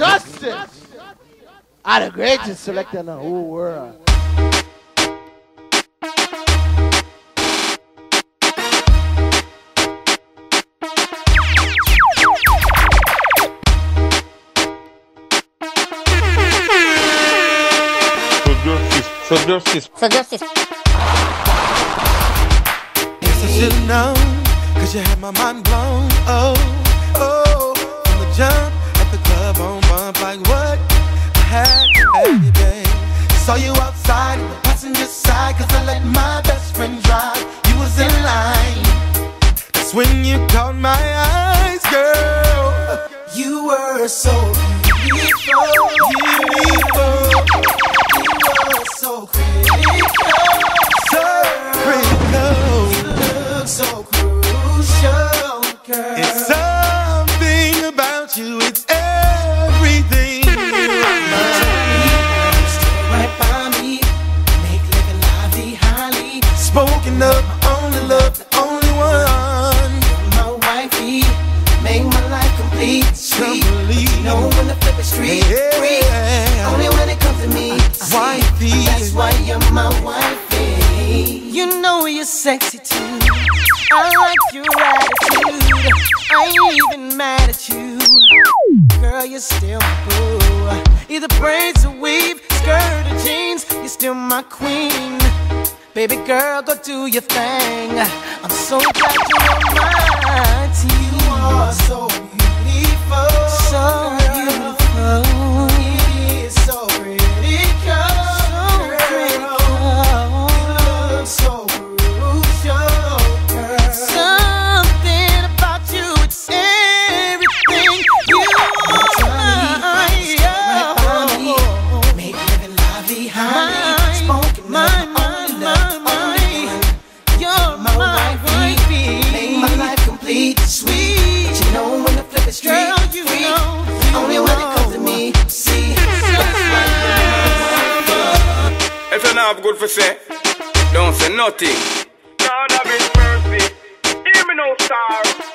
Justice. Are the greatest selector in the whole world. Subjustice. Subjustice. Guess I should've known, cause you had my mind blown. Oh, oh, oh. from the jump bump, like what? I had babe. Saw you outside passenger side, cause I let my best friend drive. You was in line. That's when you caught my eyes, girl. You were so beautiful, beautiful. Love, the only one. My wifey, make my life complete. Sweet, you know when the flip is street. Free, only when it comes to me. Uh, wifey, that's why you're my wifey. You know you're sexy too. I like your attitude. I ain't even mad at you. Girl, you're still my boo. Either braids or weave, skirt or jeans, you're still my queen. Baby girl, go do your thing. I'm so glad you're team. You are so not have good for say, don't say nothing. God have his mercy. Hear me no star.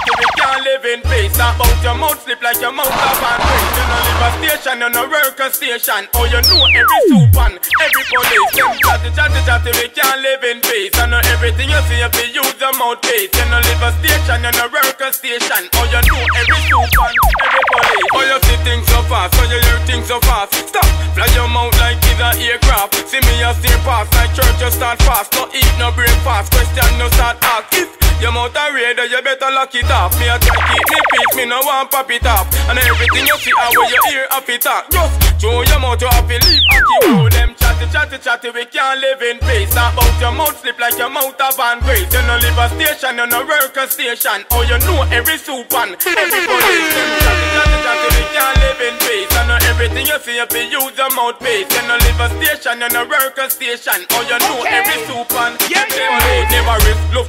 Chatty, we can't live in peace. About your mouth slip like your mouth up and breathe. You don't live a station, you no work a station. Oh, you know every soup and every police. Them chatty, chatty, chatty, we can't live in peace. I know everything you see, if you use your mouthpiece. You no live a station, you no work a station. Oh, you know every soup and every police. Oh, you see things so fast, oh, you hear things so fast. Stop, fly your mouth like it's an aircraft. See me, I stay past like church, you start fast. No eat, no breakfast. Question, no start ask. If your mouth a radar, you better lock it off. Me a try keep me peace, me no want pop it off. And everything you see, and when you hear, off it talk. Just throw your mouth, you have to leave. Aki roll them chatty, chatty, chatty. We can't live in peace. About your mouth slip like your mouth a van grace. You no live a station, you no work a station. Oh, you know every soup and every police. Them chatty, chatty, chatty. We can't live in peace. I know everything you see, if you use your mouthpiece. You no live a station, you no work a station. Oh, you know every soup and every police.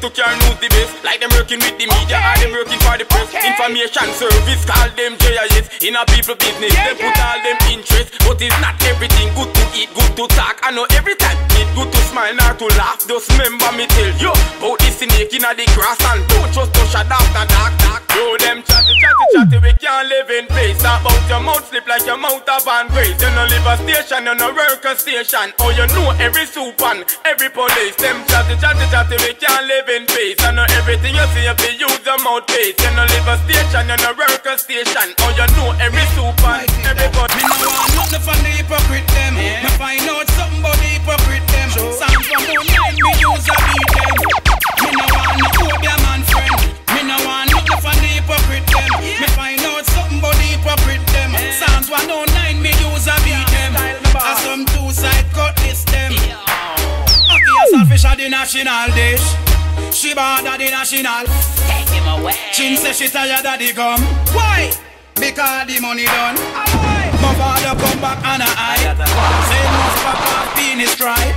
Never risk, love to carry news the best. Like them working with the media, or them working for the press. Information service, call them JIS. In a people business, they put all them interest. But it's not everything good to eat, good to talk. I know every time it good to smile, not to laugh. Just remember me tell you about the snake in the grass and don't trust to shut off the dark, we can't live in peace. Talk about your mouth slip like your mouth of van grace. You no live a station, you no work a station. Oh, you know every soup and every police. Them chatty, chatty, chatty, we can't live in peace. I know everything you see, you use your mouthpiece. You no live a station, you no work a station. Oh, you know every soup and every Psalms 109 me use a beat them. A some two side cut this them. Ackee a saltfish a the national dish. She bad at the national. Take him away. Chin say she tired of the gum. Why? Because the money done. My father come back and I Say must back off penis stripe.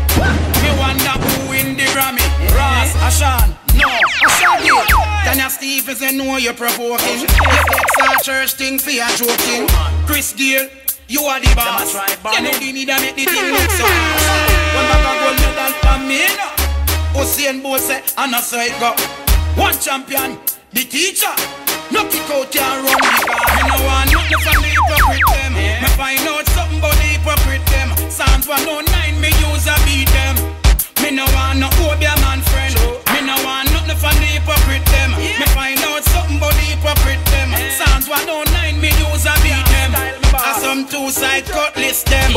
Me wonder who win the Grammy. Ross, Ashan, no, Ashadi. Tanya Stephens, I know you're provoking. A church thing for your joking. Chris Gayle, you are the boss. You know the need to make the thing look so. One back a gold medal for me, no. Usain Bolt say, and I say it go. One champion, the teacher. No kick out can run because me no want nothing from the hypocrite them. Me find out something about the hypocrite them. Psalms 109 me use a beat them. Me no want no side cutlass.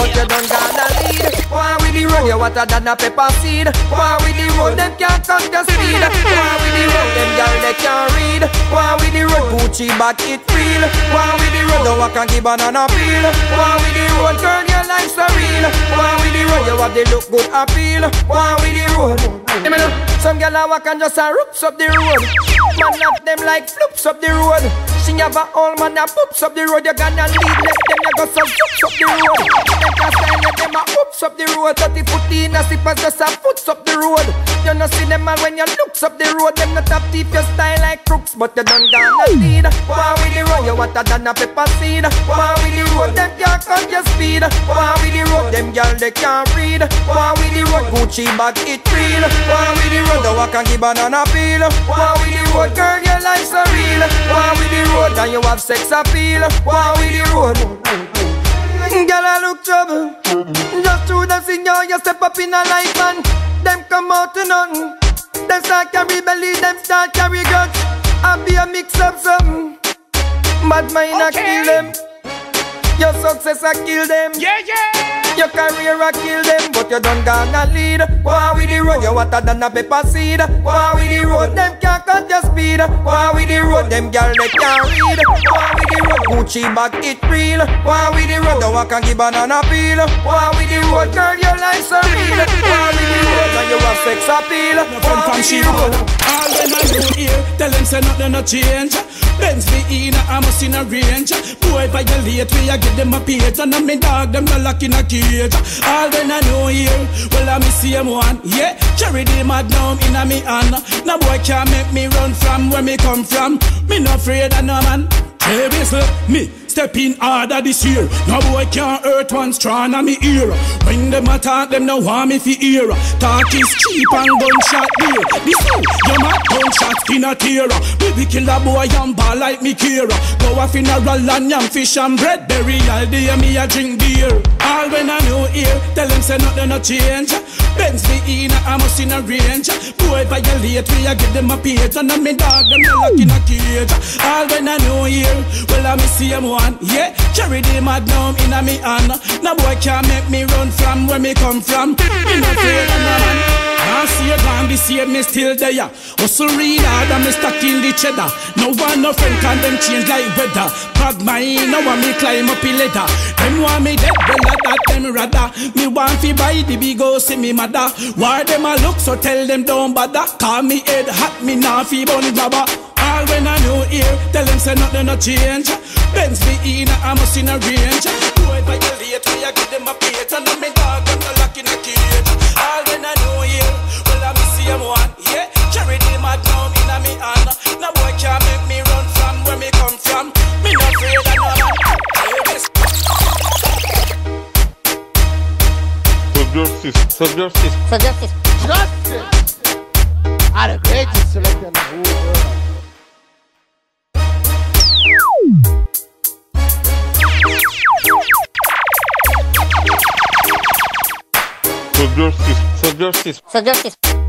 But you done gonna lead. Why with the road, you hotter than a pepper seed. Why with the road, them can't cut your speed. Why with the road, them girl they can't read. Why with the road, Gucci back it real. Why with the road, no one can give banana peel Why with the road, girl your life's so real. Why with the road, you have the look good appeal. Why with the road, some girl a walk and just a roops up the road. Man up them like floops up the road. She have a old man a poops up the road. You gonna lead left them you go so up the road Can stand let them a oops up the road. 30 foot in a slippers just a foots up the road. You no see them man when you looks up the road. Them not have teeth your style like crooks But you done gonna lead Why with the road you hotter than a pepper seed. Why with the road them can't cut your speed. Why with the road them girl they can't read. Why with the road Gucci bag it real. Why with the road the walk and give banana peel. Why with the road girl your life's so real Why with the road and you have sex appeal. Why with the road Girl, I look trouble. Just through them sing you, step up in a life and them come out to nothing. Them start carry belly, them start carry guts. I be a mix up something. Bad mind I kill them. Your success I kill them. Yeah, yeah. Your career I kill them, but you done gonna lead. Why with the road, you hotter than a pepper seed. Why with the road, them can't cut your speed. Why with the road, them girl they can't read. Why with the road, Gucci bag it real. Why with the road, the walk and give banana peel. Why with the road, girl your life's so real. Why with the road, and you have sex appeal. No Why from with the road? All when I do here, tell them say nothing no change. Benz be in a Amos in a range. Boy violate, we a give them a page. And a me dog, them no lock in a cage. All when I know here, well I me same one. Yeah, cherry the magnum in a me hand. No boy can't make me run from where me come from. Me no afraid of no man. Hey, whistle, me step in harder this year. No boy can't hurt one strong on me ear. When them attack, them no want me fi hear. Talk is cheap and gunshot dear. This how you mad gunshot skin a tear. Baby a boy and ball like me care. Go a funeral and yam fish and bread. Burial day me a drink beer. All when I know here, tell them say nothing no change. Benz me in a Amos in a range. Boy violate, we a give them a page. And a me dog, them no lock in a cage. All when I know here, well I me same one. Yeah, carry the magnum in a me hand. No boy can make me run from where me come from. Me no afraid of no man. Can't see it gone this year, me still there. Hustle real hard and me stuck in the cheddar. No one, no friend can them change like weather. Bag mine, now want me climb up the ladder. Them want me dead, well like that them rather. Me want fi buy the big house in me. Why them a look so tell them don't bother. Call me head hot, me nah fi bun grabber. All when I know here, tell them say nothing no change. Benz me in a Amos in a range. Boy violate, we a give them a plate and me dog Subjustice, subjustice. So justice. Justice. Are the greatest selector in the whole world. Subjustice, subjustice. So justice.